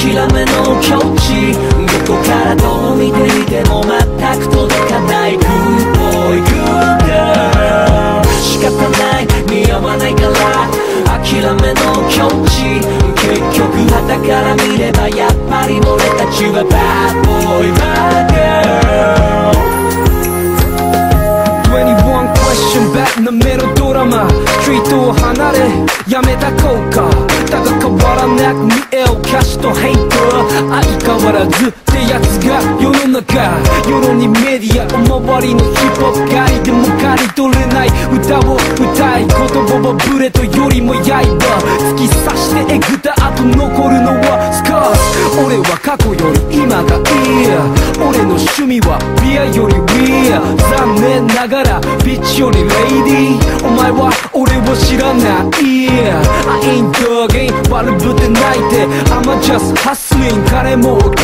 諦めの境地。どこからどう見ていても全く届かないグーボーイグーガー仕方ない。似合わないから。諦めの境地。結局肌から見ればやっぱり俺た。ちはバッボメロドラマ。ストリートを離れやめた効果だが変わらなく見えるキャッシュとヘイト相変わらずってやつが世の中世論にメディアおまわりのヒップホップ狩りでも刈り取れない。歌を歌い言葉はブレトよりも刃突き刺してえぐった後残るのはスカース俺は過去より今がいい。俺の趣味は念ながらビッチよりレイディーお前は俺を知らない Yeah I ain't dogging 悪ぶって泣いて I'm just hustling 彼も OK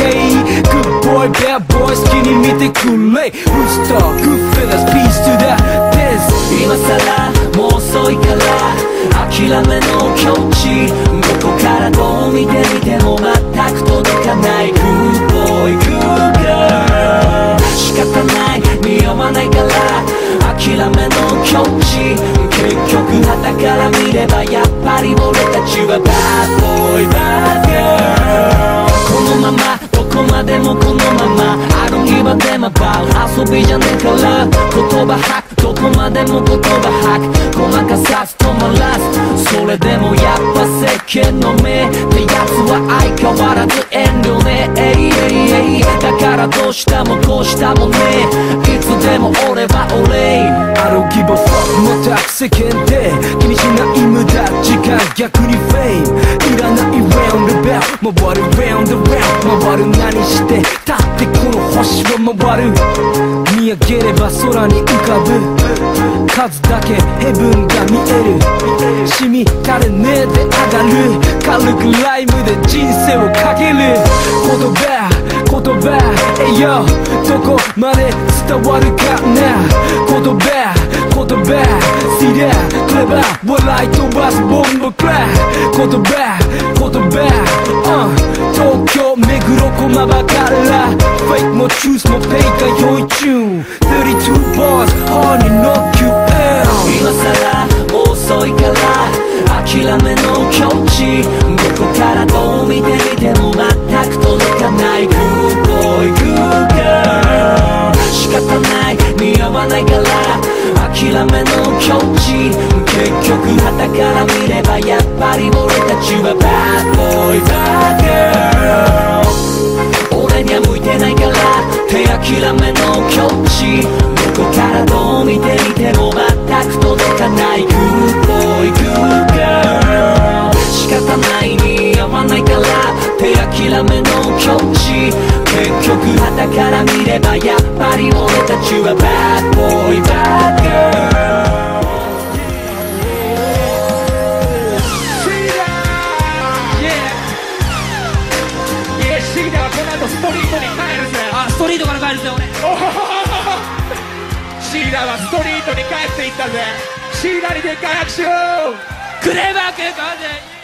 Good boy bad boy 好きに見てくれ Rooster good fellas peace to that this 今さらもう遅いから諦めの諦めの境地結局旗から見ればやっぱり俺たちはバッボーイバッガーこのままどこまでもこのまま I don't give a damn about 遊びじゃねえから言葉吐くどこまでも言葉吐くごまかさず止まらずそれでもやっぱ世間の目ってやつは相変わらずでも俺は俺 I don't give a fuck また世間。で気にしない無駄時間。逆にフェイ。ムいらない roundabout 回る。round around 回る何してだってこの星は回る。見上げれば空に浮かぶ。数だけヘブンが見える。染み垂れねえで上がる。軽くライムで人生をかける。言葉言葉。えよどこまで伝わるかな。言葉言葉。See that クレバー。笑い飛ばすボンボクラ。言葉言葉、uh、東京目黒駒場から。諦めの境地どこからどう見てみても全く届かないグーボーイグーガー仕方ない似合わないから諦めの境地結局旗から見ればやっぱり俺たちはバッボーイバッガー俺には向いてないから手諦めの境地。どこからどう見てみても全く届かない結局旗から見ればやっぱり俺たちはバッボーイバッガーシーダはこの後ストリートに帰るぜあストリートから帰るぜ俺シーダはストリートに帰っていったぜシーダにでっかい拍手クレーバー系かぜ